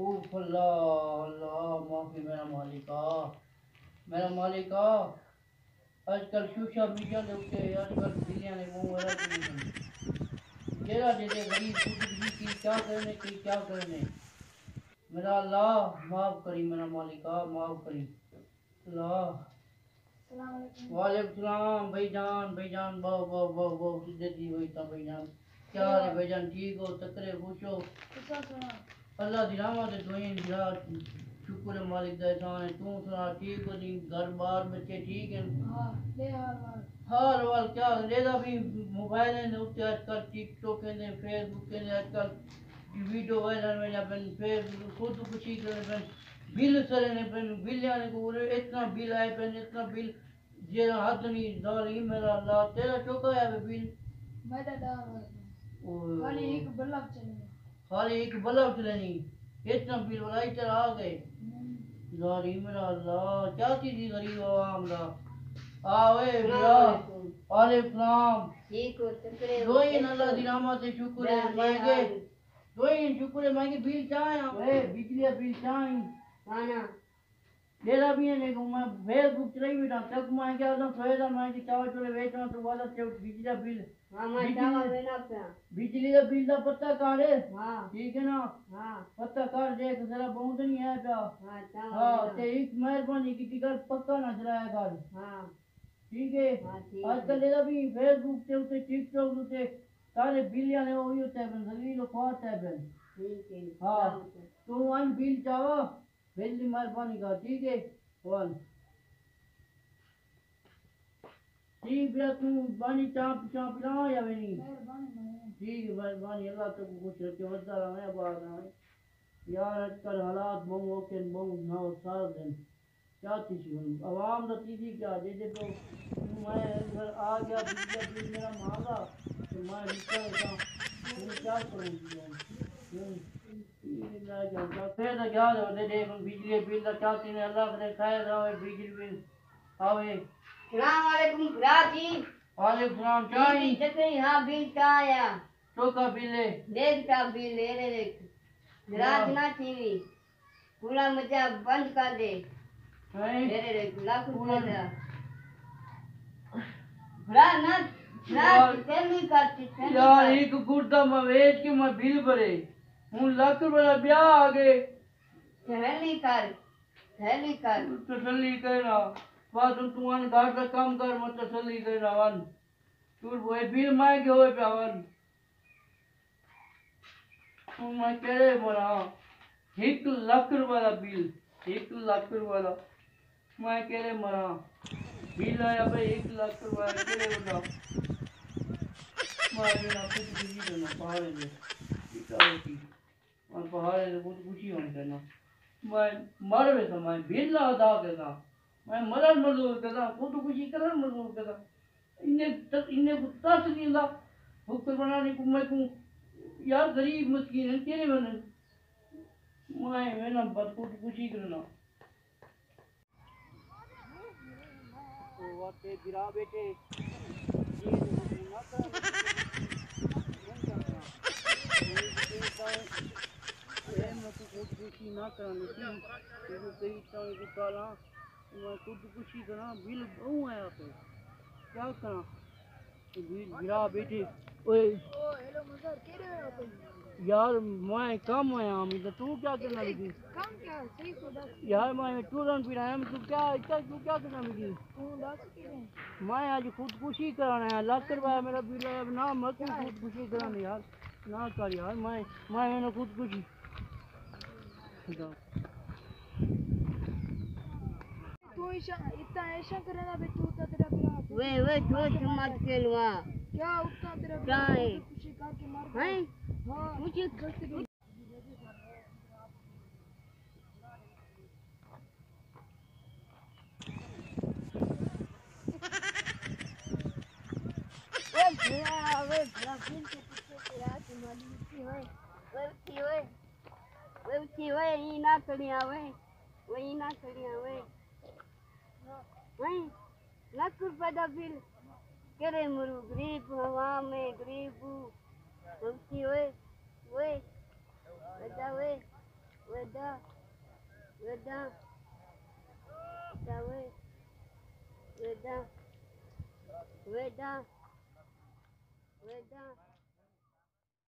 اوف اللہ اللہ معافی میرا مالکا میرا مالکا آج کل شوشا بیجا دے اٹھے آج کل بلیاں نے منہ کی نہیں جیرا دے دے غریب کچھ کی کیا کرنے کی کیا کرنے۔ میرا اللہ معاف کری میرا مالکا معاف کری۔ اللہ۔ وعلیکم السلام بھائی جان بھائی جان باؤ باؤ باؤ باؤ سدھے دی ہوئی تا بھائی جان۔ کیا حال ہے بھائی جان؟ ٹھیک ہو تکرے خوش ہو؟ اللہ دی رحمت دوئیں جا شکر ہے مالک دا احسان ہے تو سنا ٹھیک ہو جی گھر بار بچے ٹھیک ہیں۔ ہر وال کیا لے دا بھی موبائل ہیں اوتے اج کل ٹک ٹاک ہیں فیس بک ہیں اج کل ویڈیو وائرل میں پن فیس خود خوشی کرے پن بل سرے نے پن بل یعنی کو اتنا بل آئے پن اتنا بل جیرا حد نہیں ظالم میرا اللہ تیرا چوکا ہے بل۔ میں دا ہوں۔ خالی ایک بلب چلے۔ خالی ایک بلب چلنی اتنا بل والا ادھر آ گئے۔ ظالم میرا اللہ کیا چیزی غریب عوام دا آوے بیا ہو تکرے دوئین اللہ دی رحمت سے شکر ہے میں کہ دوئین شکر ہے میں کہ بل چاہیں اے بجلی بل چاہیں۔ دیدا بھی ہے کہ میں فیس بک چلائی بیٹھا تک میں کیا ہوتا سوئے دا میں کہ چاول چولے بیچنا تو والا سے بجلی دا بل۔ ماما چاوا وینا پیا۔ بجلی دا بل دا پتہ کار ہے ہاں۔ ٹھیک ہے نا؟ ہاں۔ پتہ کار دیکھ ذرا بہت نہیں ہے پیا۔ ہاں چاوا ہاں تے ایک مہربانی کی کر پکا نہ چلایا کر۔ ہاں۔ ٹھیک ہے؟ ہاں ٹھیک آج کل یہ ہے و خوات ہے بن ٹھیک ہے ہاں تو ہے ہے بانی چاپ چاپ لا یا نہیں مہربانی بھائی ٹھیک ہے مہربانی اللہ تو خوش رکھے ودا رہے بار رہے یار آج کل حالات بہت اوکے بہت نہ سارا دن کیا تھی عوام دا تیزی کیا دے دے تو میں گھر آ گیا میرا مانگا تو میں نکل گیا میں کیا کروں گی پھر تو کیا دے دے بجلی بل کا کیا تھی اللہ کرے خیر آوے بجلی بل آوے السلام علیکم راجی. وعلیکم السلام چاہی تکرے ہاں بل چایا چوکا بلے دیکھ کا بل لے لے دیکھ راج نہ تھی پورا مجھا بند کر دے. ہیں میرے دیکھ لاکھ روپے دا برا نہ نہ تیلی کرتی یار ایک گردہ میں ویچ کے میں بل بھرے. ہوں لاکھ روپے بیاہ آ گئے تیلی کر تیلی کر۔ تسلی کرنا بعد تو ان گھر کا کام کر میں تسلی کرنا ون تو وہ بل میں کے ہوئے پہ ون تو میں کرے بنا ایک لاکھ روپے کا بل ایک لاکھ روپے کا میں کرے مرا بل آیا بھائی ایک لاکھ روپے کا کرے بنا میں بنا کچھ بھی نہیں کرنا ٹھیک ہے دے کچھ کچھ ہی ہونے کرنا میں مر ویسا میں بل ادا کرنا میں مرن مزدور کرنا خود خوشی کرن مزدور کرنا انہیں تک انہیں کو ترس نہیں دا حکم بنانے کو میں کو یار غریب مسکین ہے تیرے بنے میں میں نا بس خود خوشی کرنا تو واتے گرا بیٹے یہ تو مجھے نہ کرنا خود کئی طرح کی کالا میں خود خوشی کرا بل بہو ہے پہ۔ کیا کرا گرا بیٹے اوئے۔ او ہیلو مزار یار، میں کم آیا ہوں تو تو کیا کرنا لگی کیا صحیح یار میں ٹورن پھر آیا تو کیا تو کیا کرنا لگی میں آج خود کرانا ہے۔ لاکھ روپے میرا بل ہے، نہ میں خود خوشی کرانا یار، نہ کر یار، میں میں نے خود خدا تو ایشا اتنا ایشا کرنا بے تو تا تیرا برا وے وے تو سمات کے کیا اتنا تیرا کیا ہے؟ خوشی کر کے مار ہیں ہاں مجھے دس کی وے بھیا وے بھیا بن کے پیچھے تیرا تمہاری کی ہوئے وے کی ہوئے وے کی ہوئے ای نہ کڑیا وے وے نہ کڑیا وے ہیں لاکھ روپے دا بل کرے مرو غریب ہوا میں غریب وے کی ہوئے وے بتا وے Weda. Weda. Dawe. Weda. Weda. Weda.